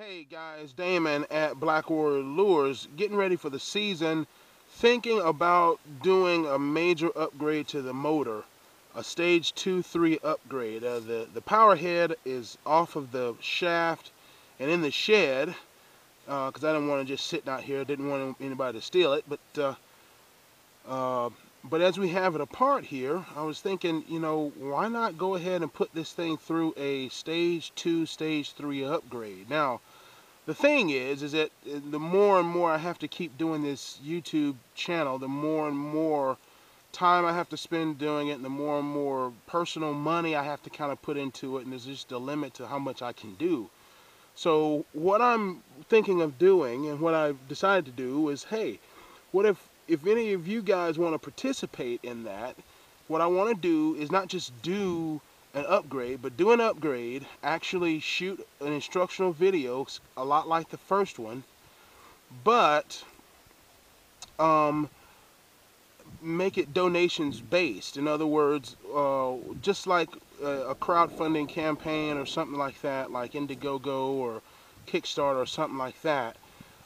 Hey guys, Damon at Black Warrior Lures, getting ready for the season, thinking about doing a major upgrade to the motor, a stage 2-3 upgrade. Uh, the, the power head is off of the shaft and in the shed, because uh, I didn't want to just sit out here, didn't want anybody to steal it, but uh, uh, but as we have it apart here, I was thinking, you know, why not go ahead and put this thing through a stage 2, stage 3 upgrade. Now, the thing is, is that uh, the more and more I have to keep doing this YouTube channel, the more and more time I have to spend doing it, and the more and more personal money I have to kind of put into it, and there's just a limit to how much I can do. So what I'm thinking of doing, and what I've decided to do is, hey, what if, if any of you guys want to participate in that, what I want to do is not just do an upgrade, but do an upgrade, actually shoot an instructional video, a lot like the first one, but um, make it donations based. In other words, uh, just like a, a crowdfunding campaign or something like that, like Indiegogo or Kickstarter or something like that,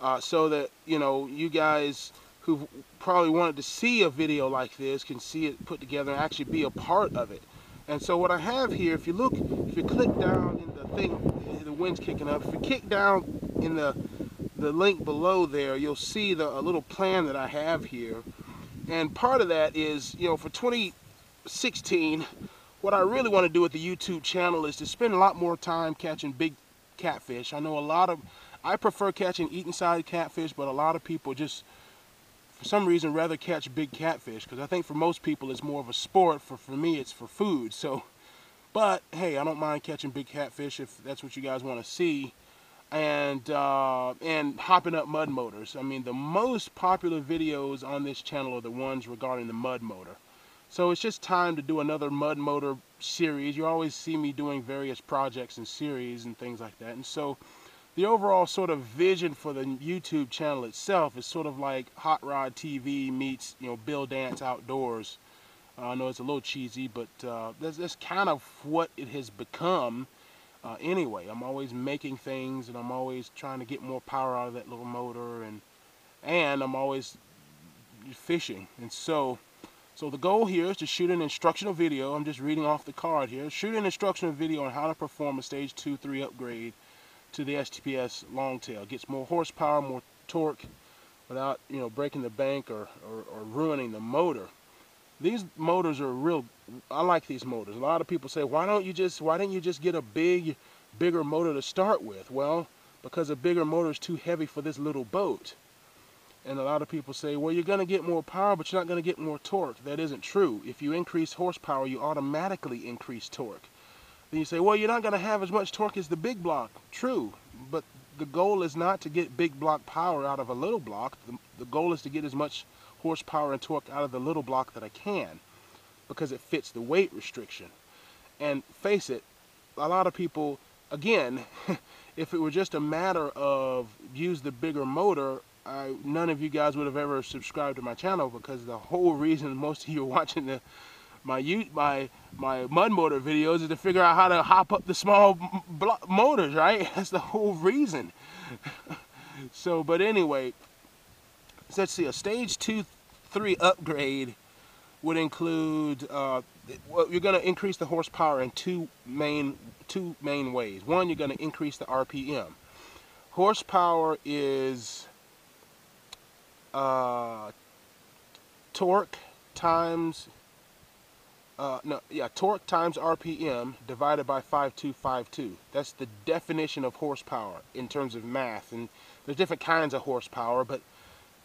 uh, so that, you know, you guys who probably wanted to see a video like this can see it put together and actually be a part of it. And so what I have here, if you look, if you click down in the thing, eh, the wind's kicking up. If you kick down in the the link below there, you'll see the a little plan that I have here. And part of that is, you know, for 2016, what I really want to do with the YouTube channel is to spend a lot more time catching big catfish. I know a lot of, I prefer catching eating side catfish, but a lot of people just for some reason rather catch big catfish because I think for most people it's more of a sport. For, for me it's for food. So, but hey, I don't mind catching big catfish if that's what you guys want to see. And, uh, and hopping up mud motors. I mean, the most popular videos on this channel are the ones regarding the mud motor. So it's just time to do another mud motor series. You always see me doing various projects and series and things like that. And so the overall sort of vision for the YouTube channel itself is sort of like Hot Rod TV meets, you know, Bill Dance Outdoors. Uh, I know it's a little cheesy, but uh, that's, that's kind of what it has become uh, anyway. I'm always making things and I'm always trying to get more power out of that little motor and and I'm always fishing. And so, so the goal here is to shoot an instructional video. I'm just reading off the card here. Shoot an instructional video on how to perform a stage 2-3 upgrade to the SPS Longtail. Gets more horsepower, more torque without you know breaking the bank or, or, or, ruining the motor. These motors are real, I like these motors. A lot of people say, why don't you just, why didn't you just get a big, bigger motor to start with? Well, because a bigger motor is too heavy for this little boat. And a lot of people say, well, you're going to get more power, but you're not going to get more torque. That isn't true. If you increase horsepower, you automatically increase torque. Then you say, well, you're not going to have as much torque as the big block. True, but the goal is not to get big block power out of a little block. The, the goal is to get as much horsepower and torque out of the little block that I can because it fits the weight restriction. And face it, a lot of people, again, if it were just a matter of use the bigger motor, I, none of you guys would have ever subscribed to my channel because the whole reason most of you are watching the my my my mud motor videos is to figure out how to hop up the small motors, right? That's the whole reason. so, but anyway, so let's see, a stage two, three upgrade would include, uh, you're going to increase the horsepower in two main, two main ways. One, you're going to increase the RPM. Horsepower is uh, torque times uh, no, yeah, torque times RPM divided by 5252. That's the definition of horsepower in terms of math. And there's different kinds of horsepower, but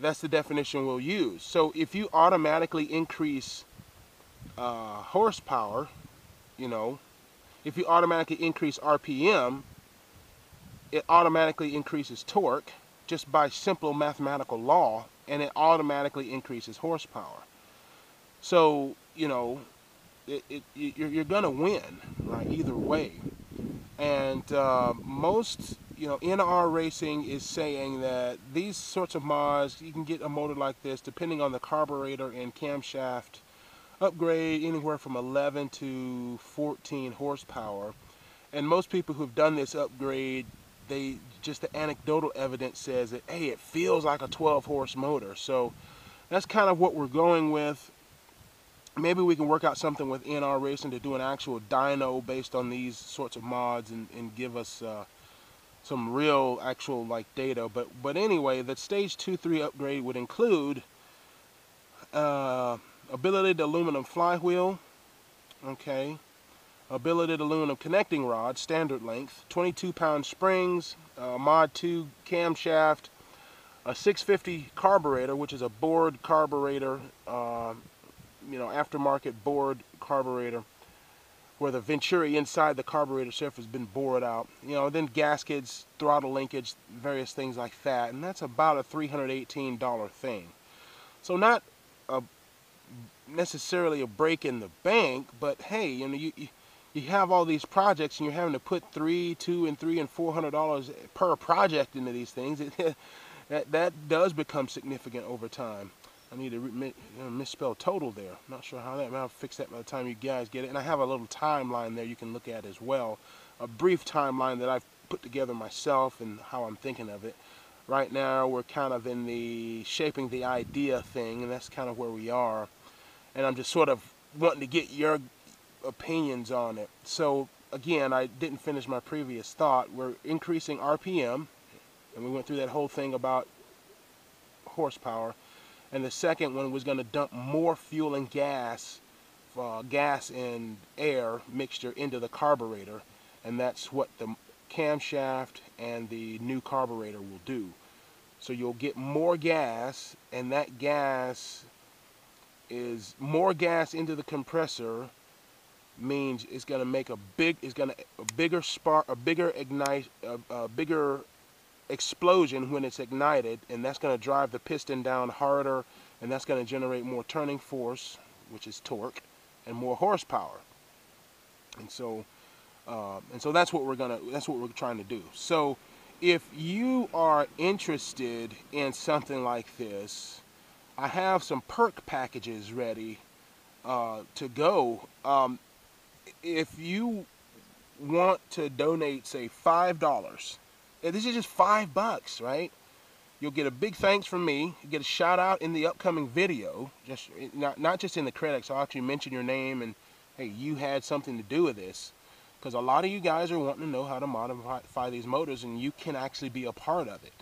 that's the definition we'll use. So if you automatically increase uh, horsepower, you know, if you automatically increase RPM, it automatically increases torque just by simple mathematical law, and it automatically increases horsepower. So, you know, it, it, you're, you're going to win, right, either way. And uh, most, you know, NR Racing is saying that these sorts of mods, you can get a motor like this depending on the carburetor and camshaft upgrade anywhere from 11 to 14 horsepower. And most people who've done this upgrade, they just the anecdotal evidence says that hey, it feels like a 12 horse motor. So that's kind of what we're going with. Maybe we can work out something with NR Racing to do an actual dyno based on these sorts of mods and, and give us uh, some real actual like data. But but anyway, the stage two three upgrade would include uh, a billeted aluminum flywheel, okay, a billeted aluminum connecting rod, standard length, 22 pound springs, uh, mod 2 camshaft, a 650 carburetor, which is a bored carburetor, uh, you know, aftermarket bored carburetor where the venturi inside the carburetor surface has been bored out. You know, then gaskets, throttle linkage, various things like that. And that's about a $318 thing. So not a, necessarily a break in the bank, but hey, you know, you, you have all these projects and you're having to put three, two, and three and four hundred dollars per project into these things. that that does become significant over time. I need to know, uh, misspell total there. Not sure how that. I'll fix that by the time you guys get it. And I have a little timeline there you can look at as well. A brief timeline that I've put together myself and how I'm thinking of it. Right now we're kind of in the shaping the idea thing, and that's kind of where we are. And I'm just sort of wanting to get your opinions on it. So again, I didn't finish my previous thought. We're increasing RPM, and we went through that whole thing about horsepower and the second one was going to dump more fuel and gas, uh, gas and air mixture into the carburetor, and that's what the camshaft and the new carburetor will do. So you'll get more gas, and that gas is more gas into the compressor means it's going to make a big, it's going to a bigger spark, a bigger ignite, a, a bigger explosion when it's ignited and that's going to drive the piston down harder and that's going to generate more turning force which is torque and more horsepower. And so uh, and so that's what we're gonna that's what we're trying to do. So if you are interested in something like this I have some perk packages ready uh, to go. Um, if you want to donate say five dollars this is just five bucks, right? You'll get a big thanks from me. You get a shout out in the upcoming video. Just not not just in the credits. I'll actually mention your name and hey, you had something to do with this. Because a lot of you guys are wanting to know how to modify these motors, and you can actually be a part of it.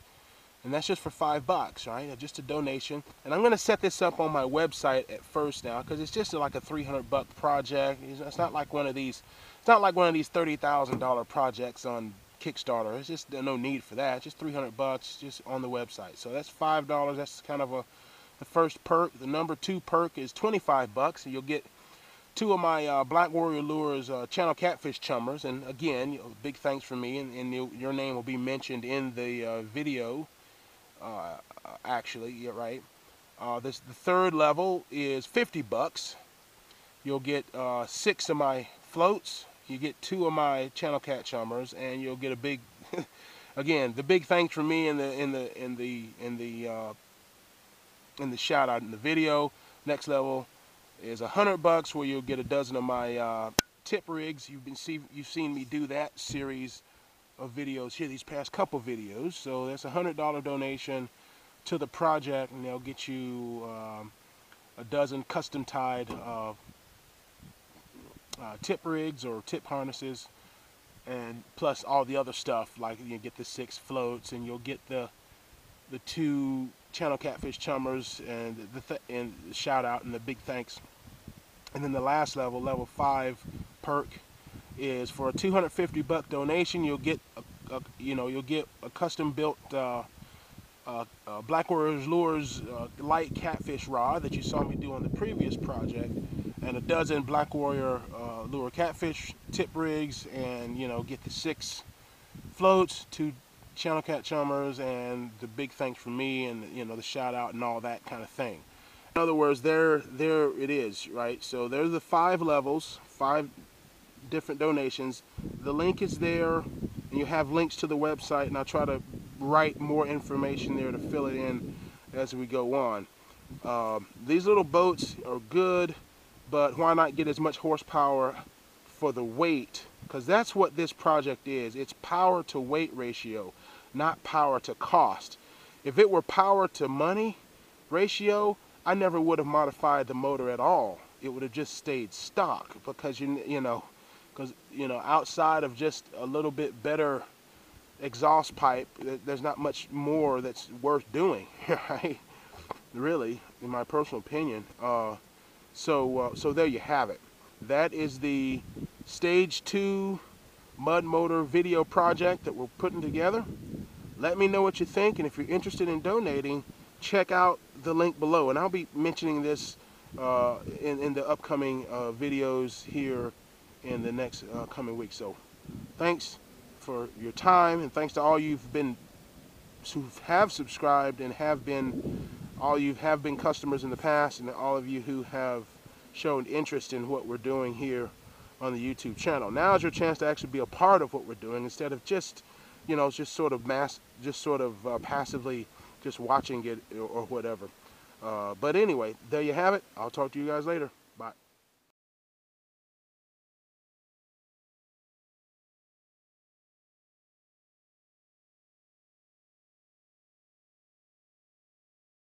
And that's just for five bucks, right? Just a donation. And I'm going to set this up on my website at first now, because it's just like a 300 buck project. It's not like one of these. It's not like one of these $30,000 projects on Kickstarter. It's just no need for that. just 300 bucks just on the website. So that's five dollars. That's kind of a the first perk. The number two perk is 25 bucks, you'll get two of my uh, Black Warrior Lures uh, channel catfish chummers. And again, you know, big thanks for me, and, and your name will be mentioned in the uh, video. Uh, actually, you're right. Uh, this the third level is 50 bucks. You'll get uh, six of my floats you get two of my channel cat chummers and you'll get a big again the big thanks from me in the in the in the in the uh, in the shout out in the video next level is a hundred bucks where you'll get a dozen of my uh, tip rigs. You've been see you've seen me do that series of videos here these past couple videos. So that's a hundred dollar donation to the project and they'll get you um, a dozen custom tied uh, uh, tip rigs or tip harnesses and plus all the other stuff like you get the six floats and you'll get the the two channel catfish chummers and the th and the shout out and the big thanks. And then the last level level five perk is for a 250 buck donation you'll get a, a you know you'll get a custom built uh, uh, uh, Black Warriors Lures uh, light catfish rod that you saw me do on the previous project and a dozen Black Warrior uh, lure catfish tip rigs and you know get the six floats, two channel cat chummers and the big thanks from me and you know the shout out and all that kind of thing. In other words, there there it is, right? So there's the five levels, five different donations. The link is there and you have links to the website and I'll try to write more information there to fill it in as we go on. Um, these little boats are good but why not get as much horsepower for the weight because that's what this project is. It's power to weight ratio, not power to cost. If it were power to money ratio, I never would have modified the motor at all. It would have just stayed stock because you you know, because you know outside of just a little bit better exhaust pipe, there's not much more that's worth doing, right? Really, in my personal opinion. Uh, so uh, so there you have it. That is the stage two mud motor video project that we're putting together. Let me know what you think, and if you're interested in donating, check out the link below. And I'll be mentioning this uh, in, in, the upcoming uh, videos here in the next uh, coming week. So thanks for your time, and thanks to all you've been who have subscribed and have been all you have been customers in the past, and all of you who have shown interest in what we're doing here on the YouTube channel. Now is your chance to actually be a part of what we're doing instead of just, you know, just sort of mass, just sort of uh, passively just watching it or, or whatever. Uh, but anyway, there you have it. I'll talk to you guys later.